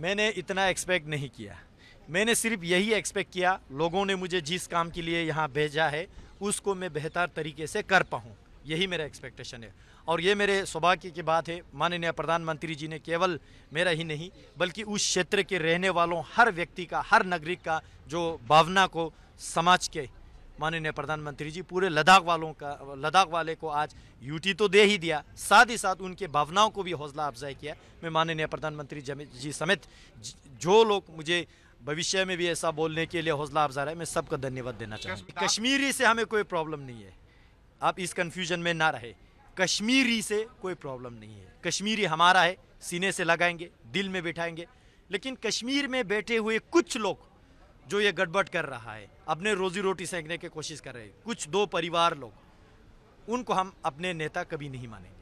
मैंने इतना एक्सपेक्ट नहीं किया। मैंने सिर्फ़ यही एक्सपेक्ट किया, लोगों ने मुझे जिस काम के लिए यहाँ भेजा है, उसको मैं बेहतर तरीके से कर पाऊँ। यही मेरा एक्सपेक्टेशन है। और ये मेरे सौभाग्य की बात है, माननीय प्रधानमंत्री जी ने केवल मेरा ही नहीं, बल्कि उस क्षेत्र के रहने वालों, हर व्यक्ति का, हर नागरिक का, जो भावना को समाज के माननीय प्रधानमंत्री जी, पूरे लद्दाख वालों का, लद्दाख वाले को आज यूटी तो दे ही दिया, साथ ही साथ उनके भावनाओं को भी हौसला अफजाई किया। मैं माननीय प्रधानमंत्री जी समेत जो लोग मुझे भविष्य में भी ऐसा बोलने के लिए हौसला अफजा है, मैं सबका धन्यवाद देना चाहूँगा। कश्मीरी से हमें कोई प्रॉब्लम नहीं है। आप इस कन्फ्यूज़न में ना रहे। कश्मीरी से कोई प्रॉब्लम नहीं है। कश्मीरी हमारा है, सीने से लगाएँगे, दिल में बिठाएँगे। लेकिन कश्मीर में बैठे हुए कुछ लोग जो ये गड़बड़ कर रहा है, अपने रोजी रोटी सेंकने की कोशिश कर रहे हैं। कुछ दो परिवार लोग, उनको हम अपने नेता कभी नहीं मानेंगे।